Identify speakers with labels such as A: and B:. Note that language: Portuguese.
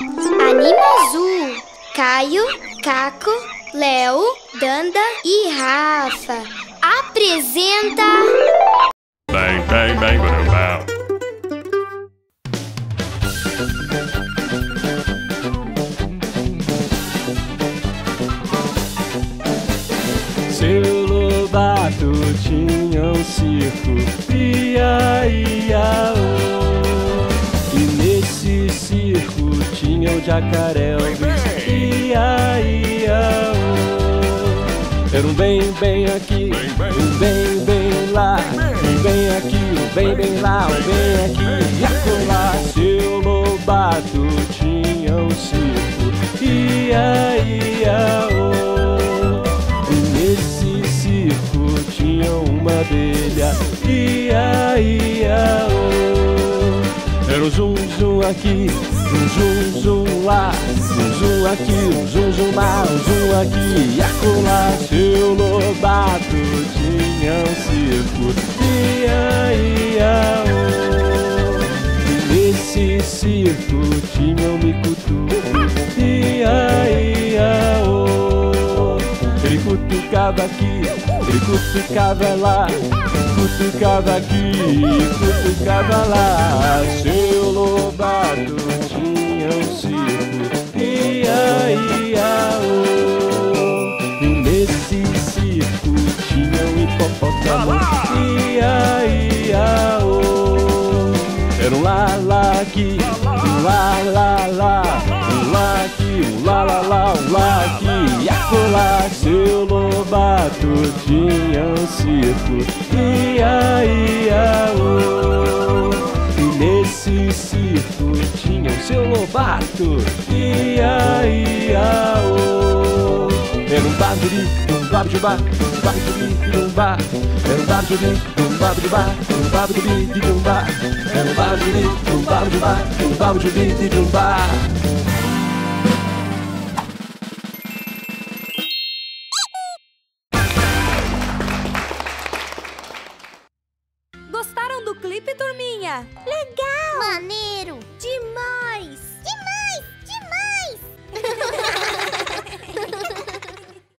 A: Anima Azul, Caio, Caco, Léo, Danda e Rafa apresenta...
B: Bang, bang, bang, bang, bang.
C: Seu Lobato tinha um circo, ia, ia, oh. O jacaré Elvis, ia, ia, oh. Era um bem, bem aqui, um bem, bem lá, um bem aqui, um bem, bem lá, um bem aqui e acolá. Seu Lobato tinha um circo, ia, ia, oh. E nesse circo tinha uma abelha Ia, ia, oh Era um zum, zum aqui, zum, zum lá Um zum aqui, um zum, zum lá, um zum aqui acolá seu lobato tinha um circo Ia, ia, oh E nesse circo tinha um micutu Ia, ia, oh ele cutucava aqui, ele cutucava lá, cutucava aqui, cutucava Era um lá, lá aqui, um lá, lá, lá, um lá aqui, um lá, lá, lá, um lá aqui. E acolá seu lobato tinha um circo, ia, ia, oh. E nesse circo tinha o seu lobato, ia, ia, oh. Era um babiri, um babjubá, um babjuri, um bá. Era um babjuri, um babjubá, um babjuri, um bá. Era um babjuri, um babjubá, um babjuri, um bá.
D: Gostaram do clipe, turminha?
A: Maneiro! Demais!